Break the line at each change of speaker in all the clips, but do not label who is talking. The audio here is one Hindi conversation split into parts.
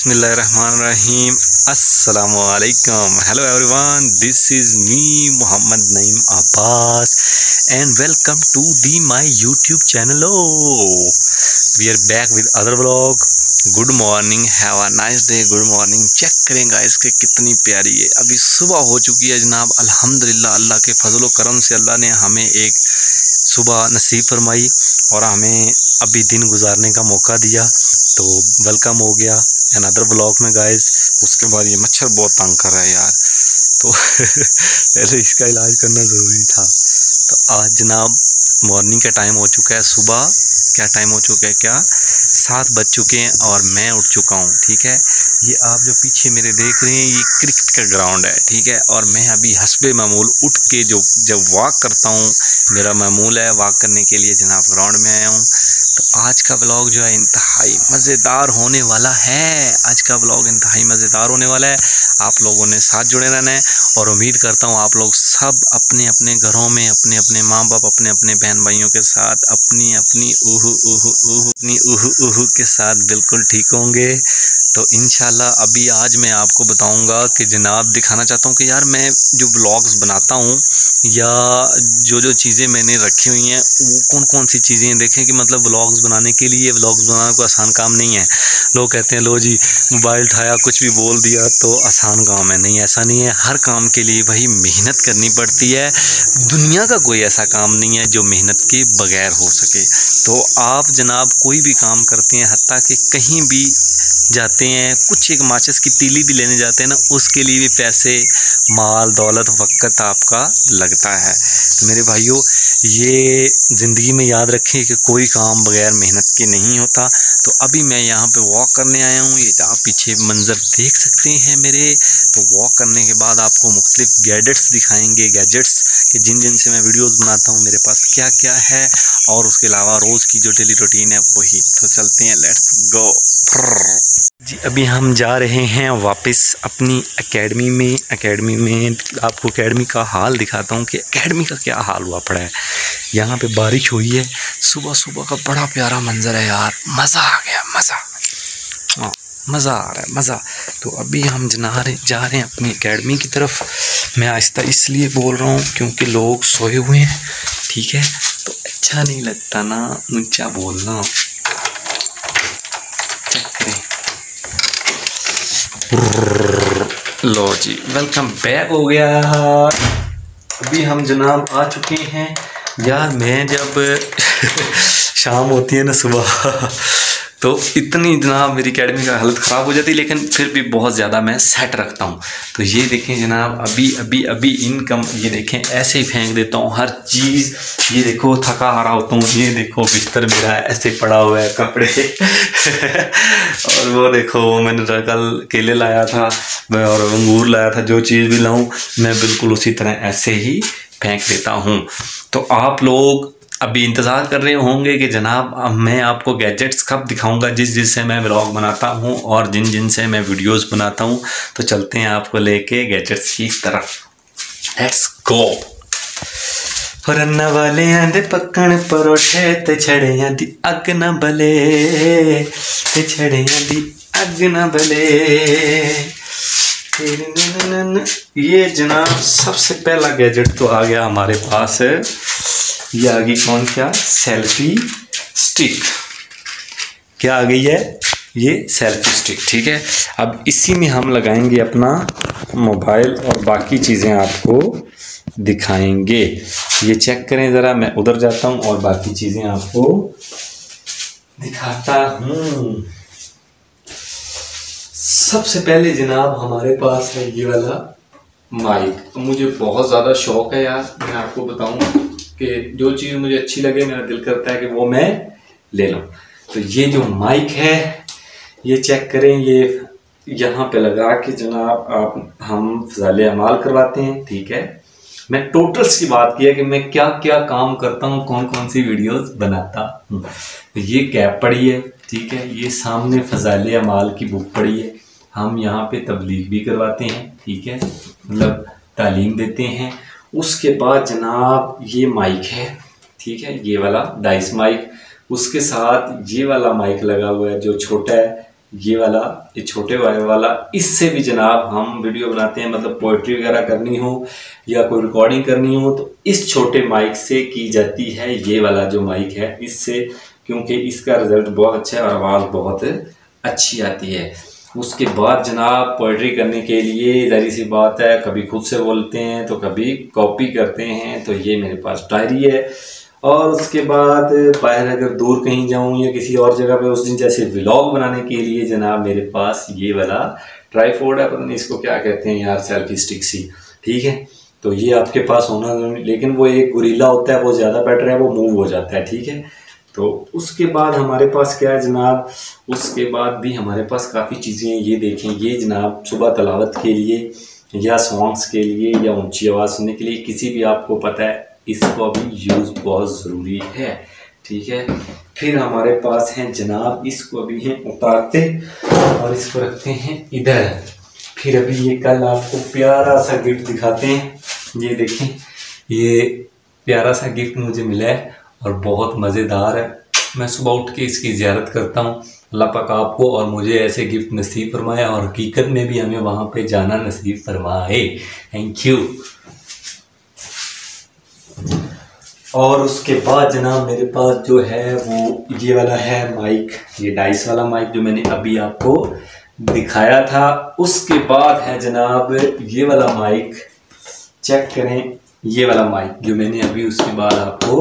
बसमीम् Allam hello everyone this is me Mohammad Naeem Abbas and welcome to the my YouTube channel we are back with other vlog good morning have a nice day good morning check करें गाइस के कितनी प्यारी है। अभी सुबह हो चुकी है जनाब, अल्हम्दुलिल्लाह, अल्लाह के फजल करम से अल्लाह ने हमें एक सुबह नसीब फरमाई और हमें अभी दिन गुजारने का मौका दिया। तो वेलकम हो गया अनदर ब्लॉक में गाइस उसके बाद ये मच्छर बहुत तंग कर रहा है यार। तो पहले इसका इलाज करना ज़रूरी था। तो आज जनाब मॉर्निंग का टाइम हो चुका है, सुबह क्या टाइम हो चुका है क्या? सात बज चुके हैं और मैं उठ चुका हूँ, ठीक है? ये आप जो पीछे मेरे देख रहे हैं, ये क्रिकेट का ग्राउंड है, ठीक है? और मैं अभी हसबे मामूल उठ के जो, जब वॉक करता हूँ, मेरा मामूल है वॉक करने के लिए, जनाब ग्राउंड में आया हूँ। तो आज का ब्लॉग जो है, इंतहाई मज़ेदार होने वाला है। आज का ब्लॉग इंतहाई मज़ेदार होने वाला है। आप लोगों ने साथ जुड़े रहना है और उम्मीद करता हूँ आप लोग सब अपने अपने घरों में अपने अपने माँ बाप अपने अपने बहन भाइयों के साथ अपनी अपनी ऊह ऊह ऊह अपनी ऊह ऊह के साथ बिल्कुल ठीक होंगे। तो इन अभी आज मैं आपको बताऊँगा कि जनाब दिखाना चाहता हूँ कि यार मैं जो ब्लॉग्स बनाता हूँ या जो जो चीज़ें मैंने रखी हुई हैं, वो कौन कौन सी चीज़ें देखें कि मतलब ब्लॉग्स बनाने के लिए ब्लॉग्स बनाना कोई आसान काम नहीं है। लोग कहते हैं, लो जी मोबाइल उठाया, कुछ भी बोल दिया तो आसान काम है। नहीं, ऐसा नहीं है। हर काम के लिए भाई मेहनत करनी पड़ती है। दुनिया का कोई ऐसा काम नहीं है जो मेहनत के बगैर हो सके। तो आप जनाब कोई भी काम करते हैं हती कि कहीं भी जाते हैं, कुछ एक माचिस की तीली भी लेने जाते हैं ना, उसके लिए भी पैसे, माल, दौलत, वक़्त आपका लगता है। तो मेरे भाइयों, ये ज़िंदगी में याद रखें कि कोई काम बग़ैर मेहनत के नहीं होता। तो अभी मैं यहाँ पे वॉक करने आया हूँ। ये आप पीछे मंज़र देख सकते हैं मेरे। तो वॉक करने के बाद आपको मुख्तलिफ़ गैजेट्स दिखाएँगे। गैजेट्स कि जिन जिन से मैं वीडियोस बनाता हूँ, मेरे पास क्या क्या है? और उसके अलावा रोज़ की जो डेली रूटीन है, वही। तो चलते हैं लेट्स गो अभी हम जा रहे हैं वापस अपनी एकेडमी में। एकेडमी में आपको एकेडमी का हाल दिखाता हूँ कि एकेडमी का क्या हाल हुआ पड़ा है। यहाँ पे बारिश हुई है। सुबह सुबह का बड़ा प्यारा मंज़र है यार। मज़ा आ गया, मज़ा। हाँ मज़ा आ रहा है, मज़ा। तो अभी हम जना रहे, जा रहे हैं अपनी एकेडमी की तरफ़। मैं आहिस्ता इसलिए बोल रहा हूँ क्योंकि लोग सोए हुए हैं, ठीक है? तो अच्छा नहीं लगता ना ऊँचा बोलना। लो जी वेलकम बैक हो गया। अभी हम जनाब आ चुके हैं। यार, मैं जब शाम होती है ना सुबह तो इतनी जनाब मेरी अकेडमी का हालत ख़राब हो जाती है लेकिन फिर भी बहुत ज़्यादा मैं सेट रखता हूँ। तो ये देखें जनाब, अभी अभी अभी इनकम ये देखें, ऐसे ही फेंक देता हूँ, हर चीज़, ये देखो, थका हारा होता हूँ, ये देखो, बिस्तर मेरा ऐसे पड़ा हुआ है, कपड़े। और वो देखो, वो मैंने कल केले लाया था और अंगूर लाया था, जो चीज़ भी लाऊँ, मैं बिल्कुल उसी तरह ऐसे ही फेंक देता हूँ। तो आप लोग अभी इंतज़ार कर रहे होंगे कि जनाब, अब मैं आपको गैजेट्स कब दिखाऊँगा, जिस जिससे मैं ब्लॉग बनाता हूँ और जिन जिन से मैं वीडियोस बनाता हूँ। तो चलते हैं आपको लेके गैजेट्स की तरफ़। लेट्स गो रन वाले आंदे पक्कण परोठे ते छड़ियाँ दी अग न बले ते छड़ियाँ दी अग न बले ये जनाब, सबसे पहला गैजेट तो आ गया हमारे पास ये आ गई कौन क्या? Selfie stick. क्या आ गई है? ये सेल्फी स्टिक, ठीक है? अब इसी में हम लगाएँगे अपना मोबाइल और बाकी चीज़ें आपको दिखाएँगे। ये चेक करें ज़रा, मैं उधर जाता हूँ और बाकी चीज़ें आपको दिखाता हूँ। सबसे पहले जनाब हमारे पास है ये वाला माइक। तो मुझे बहुत ज़्यादा शौक है यार, मैं आपको बताऊँ। कि जो चीज़ मुझे अच्छी लगे, मेरा दिल करता है कि वो मैं ले लूँ। तो ये जो माइक है, ये चेक करें, ये यहाँ पे लगा के जनाब आप, हम फजाल अमाल करवाते हैं, ठीक है? मैं टोटल्स की बात किया कि मैं क्या क्या काम करता हूँ कौन कौन सी वीडियोस बनाता हूँ। तो ये कैप पड़ी है, ठीक है? ये सामने फजाल अमाल की बुक पड़ी है। हम यहाँ पे तबलीग भी करवाते हैं, ठीक है? मतलब तालीम देते हैं। उसके बाद जनाब ये माइक है, ठीक है, ये वाला डाइस माइक उसके साथ ये वाला माइक लगा हुआ है जो छोटा है, ये वाला, ये छोटे वायर वाला। इससे भी जनाब हम वीडियो बनाते हैं मतलब पोइट्री वगैरह करनी हो या कोई रिकॉर्डिंग करनी हो तो इस छोटे माइक से की जाती है ये वाला जो माइक है। इससे, क्योंकि इसका रिज़ल्ट बहुत अच्छा है और आवाज़ बहुत अच्छी आती है। उसके बाद जनाब पोइट्री करने के लिए जहरी सी बात है, कभी खुद से बोलते हैं तो कभी कॉपी करते हैं तो ये मेरे पास डायरी है। और उसके बाद बाहर अगर दूर कहीं जाऊँ या किसी और जगह पे उस दिन जैसे व्लॉग बनाने के लिए जनाब मेरे पास ये वाला ट्राईफोर्ड है, पता नहीं इसको क्या कहते हैं यार सेल्फी स्टिक सी। ठीक है? तो ये आपके पास होना लेकिन वो एक गुरीला होता है, वो ज़्यादा बेटर है, वो मूव हो जाता है, ठीक है? तो उसके बाद हमारे पास क्या है जनाब? उसके बाद भी हमारे पास काफ़ी चीज़ें हैं। ये देखें, ये जनाब सुबह तलावत के लिए या सॉन्ग्स के लिए या ऊँची आवाज़ सुनने के लिए किसी भी आपको पता है, इसको भी यूज़ बहुत ज़रूरी है। ठीक है? फिर हमारे पास हैं जनाब, इसको अभी हैं उतारते और इसको रखते हैं इधर। फिर अभी ये कल आपको प्यारा सा गिफ्ट दिखाते हैं। ये देखें, ये प्यारा सा गिफ्ट मुझे मिला है। और बहुत मज़ेदार है। मैं सुबह उठ के इसकी ज़्यारत करता हूँ। अल्लाह पाक आपको और मुझे ऐसे गिफ्ट नसीब फरमाए और हकीकत में भी हमें वहाँ पे जाना नसीब फरमाए। थैंक यू और उसके बाद जनाब मेरे पास जो है वो ये वाला है माइक ये डाइस वाला माइक जो मैंने अभी आपको दिखाया था। उसके बाद है जनाब ये वाला माइक चेक करें, ये वाला माइक जो मैंने अभी उसके बाद आपको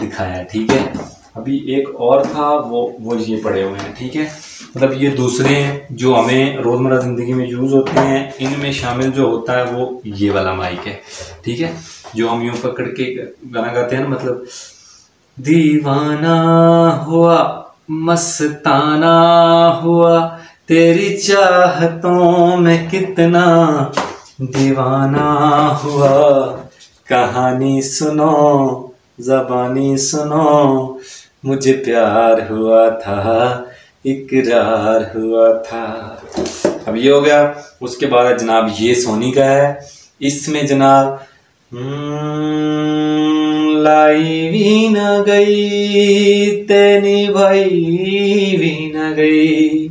दिखाया, ठीक है? अभी एक और था, वो वो ये पड़े हुए हैं, ठीक है? मतलब ये दूसरे जो हमें रोज़मर्रा ज़िंदगी में यूज़ होते हैं, इनमें शामिल जो होता है, वो ये वाला माइक है, ठीक है? जो हम यूँ पकड़ के गाना गाते हैं ना मतलब दीवाना हुआ, मस्ताना हुआ, तेरी चाहतों में कितना, दीवाना हुआ, कहानी सुनो जबानी सुनो मुझे प्यार हुआ था इकरार हुआ था। अब ये हो गया उसके बाद जनाब ये सोनी का है। इसमें जनाब हम्म, लाई भी न गई तेनी भाई भी न गई।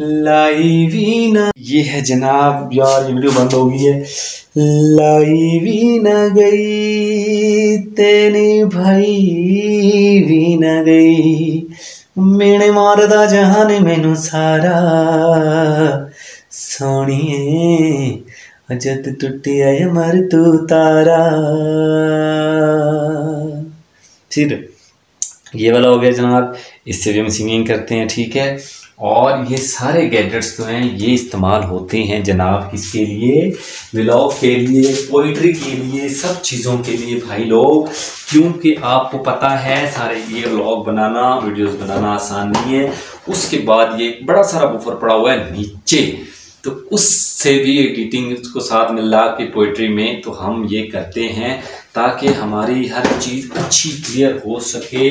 लाई भी न ये है जनाब, यार ये वीडियो बंद हो गई है। लाई भी न गई तेनी भाई भी न गई। मेने मारदा जहान मैनू सारा। सोनिए जद आए मर तू तारा। फिर ये वाला हो गया जनाब, इससे भी हम सिंगिंग करते हैं, ठीक है? और ये सारे गैजेट्स जो हैं, ये इस्तेमाल होते हैं जनाब किसके लिए व्लॉग के लिए पोइट्री के लिए, सब चीज़ों के लिए भाई लोग। क्योंकि आपको पता है, सारे ये व्लॉग बनाना वीडियोस बनाना आसान नहीं है। उसके बाद ये बड़ा सारा बुफर पड़ा हुआ है नीचे। तो उससे भी एडिटिंग को साथ मिला के पोइट्री में तो हम ये करते हैं। ताकि हमारी हर चीज़ अच्छी क्लियर हो सके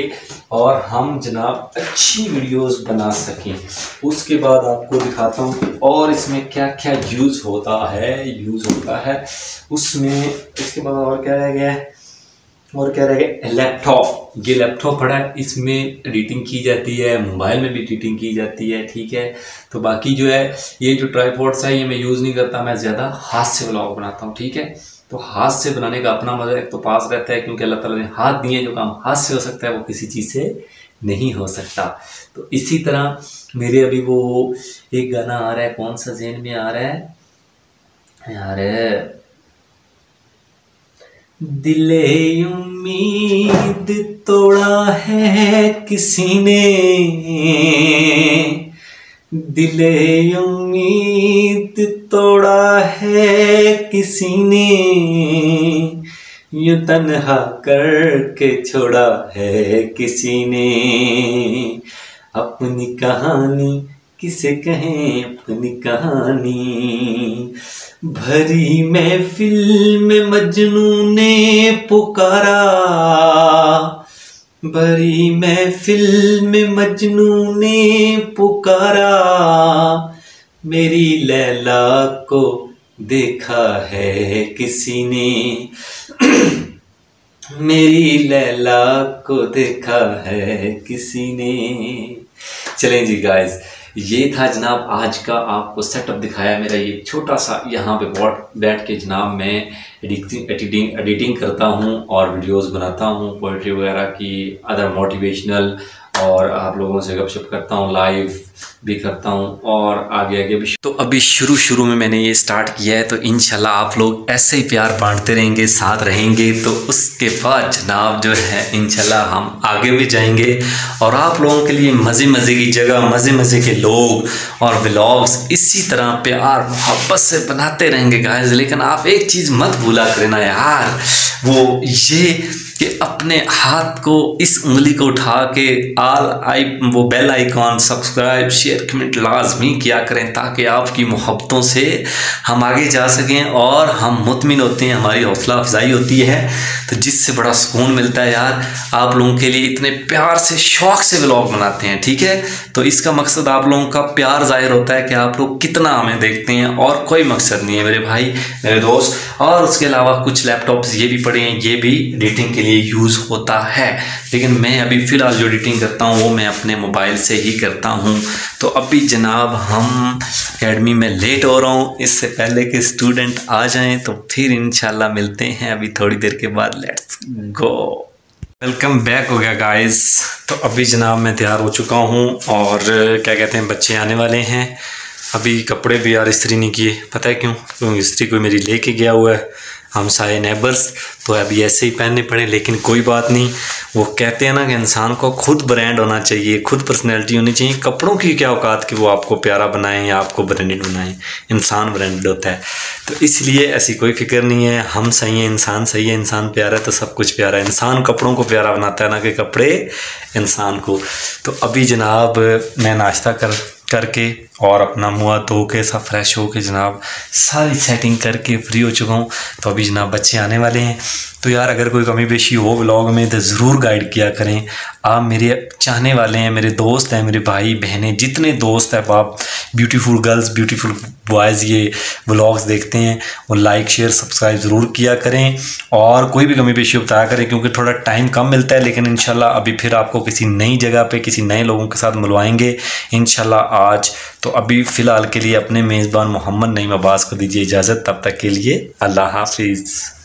और हम जनाब अच्छी वीडियोस बना सकें। उसके बाद आपको दिखाता हूँ और इसमें क्या क्या यूज़ होता है यूज़ होता है। उसमें इसके बाद और क्या रह गया है? और क्या रहेगा लैपटॉप ये लैपटॉप पड़ा है। इसमें एडिटिंग की जाती है मोबाइल में भी एडिटिंग की जाती है, ठीक है? तो बाकी जो है, ये जो ट्राईपोर्ट्स है, ये मैं यूज़ नहीं करता, मैं ज़्यादा हाथ से ब्लॉग बनाता हूँ, ठीक है? तो हाथ से बनाने का अपना मज़ा एक तो पास रहता है, क्योंकि अल्लाह ताला ने हाथ दिए, जो काम हाथ से हो सकता है, वो किसी चीज़ से नहीं हो सकता। तो इसी तरह मेरे अभी वो एक गाना आ रहा है, कौन सा जेन में आ रहा है? यार, दिले उम्मीद तोड़ा है किसी ने। दिले उम्मीद तोड़ा है किसी ने। यू तनहा करके छोड़ा है किसी ने। अपनी कहानी किसे कहें, अपनी कहानी। भरी महफिल में मजनू ने पुकारा। भरी महफिल में मजनू ने पुकारा। मेरी लैला को देखा है किसी ने। मेरी लैला को देखा है किसी ने। चलें जी गाइस ये था जनाब आज का आपको सेटअप दिखाया मेरा ये छोटा सा यहाँ पे बॉट बैठ के जनाब मैं एडिटिंग एडिटिंग एडिटिंग करता हूँ और वीडियोस बनाता हूँ पोइट्री वगैरह की अदर मोटिवेशनल और आप लोगों से गपशप करता हूँ लाइव भी करता हूँ और आगे आगे भी तो अभी शुरू शुरू में मैंने ये स्टार्ट किया है तो इनशाला आप लोग ऐसे ही प्यार बांटते रहेंगे, साथ रहेंगे तो उसके बाद जनाब जो है इनशाला हम आगे भी जाएँगे। और आप लोगों के लिए मज़े मज़े की जगह, मज़े मज़े के लोग और ब्लॉग्स इसी तरह प्यार, मोहब्बत से बनाते रहेंगे गाइस लेकिन आप एक चीज़ मत भूला करना यार, वो ये कि अपने हाथ को इस उंगली को उठा के आल आई वो bell icon subscribe share comment लाजमी किया करें ताकि आपकी मोहब्बतों से हम आगे जा सकें और हम मुतमिन होते हैं, हमारी हौसला अफजाई होती है। तो जिससे बड़ा सुकून मिलता है यार, आप लोगों के लिए इतने प्यार से, शौक से व्लॉग बनाते हैं, ठीक है? तो इसका मकसद आप लोगों का प्यार ज़ाहिर होता है कि आप लोग कितना हमें देखते हैं और कोई मकसद नहीं है मेरे भाई, मेरे दोस्त। और उसके अलावा कुछ लैपटॉप्स ये भी पड़े हैं, ये भी एडिटिंग के लिए यूज़ होता है। लेकिन मैं अभी फ़िलहाल जो एडिटिंग करता हूँ, वो मैं अपने मोबाइल से ही करता हूँ। तो अभी जनाब हम अकेडमी में लेट हो रहा हूँ। इससे पहले कि स्टूडेंट आ जाएँ तो फिर इंशाल्लाह मिलते हैं। अभी थोड़ी देर के बाद लेट्स गो वेलकम बैक हो गया गाइस तो अभी जनाब मैं तैयार हो चुका हूँ और क्या कहते हैं, बच्चे आने वाले हैं। अभी कपड़े भी यार इस्त्री नहीं किए। पता है क्यों? क्योंकि इस्त्री कोई मेरी लेके गया हुआ है। हम सारे नेबर्स तो अभी ऐसे ही पहनने पड़े, लेकिन कोई बात नहीं। वो कहते हैं ना कि इंसान को खुद ब्रांड होना चाहिए, खुद पर्सनैलिटी होनी चाहिए, कपड़ों की क्या औकात कि वो आपको प्यारा बनाएँ या आपको ब्रांडेड बनाएँ। इंसान ब्रांडेड होता है। तो इसलिए ऐसी कोई फ़िक्र नहीं है, हम सही हैं, इंसान सही है, इंसान प्यारा है तो सब कुछ प्यारा है। इंसान कपड़ों को प्यारा बनाता है ना कि कपड़े इंसान को। तो अभी जनाब, मैं नाश्ता कर करके और अपना मुँह धो के, सब फ्रेश हो के जनाब, सारी सेटिंग करके फ्री हो चुका हूँ। तो अभी जनाब बच्चे आने वाले हैं। तो यार, अगर कोई कमी पेशी हो व्लॉग में तो ज़रूर गाइड किया करें। आप मेरे चाहने वाले हैं, मेरे दोस्त हैं, मेरे भाई बहनें जितने दोस्त हैं आप ब्यूटीफुल गर्ल्स ब्यूटीफुल बॉयज़ ये ब्लॉग्स देखते हैं, वो लाइक शेयर सब्सक्राइब ज़रूर किया करें और कोई भी कमी पेशी बताया करें, क्योंकि थोड़ा टाइम कम मिलता है, लेकिन इन अभी फिर आपको किसी नई जगह पर किसी नए लोगों के साथ मिलवाएँगे इन आज। तो अभी फ़िलहाल के लिए अपने मेज़बान मोहम्मद नईम अब्बास को दीजिए इजाज़त, तब तक के लिए अल्लाह हाफिज़।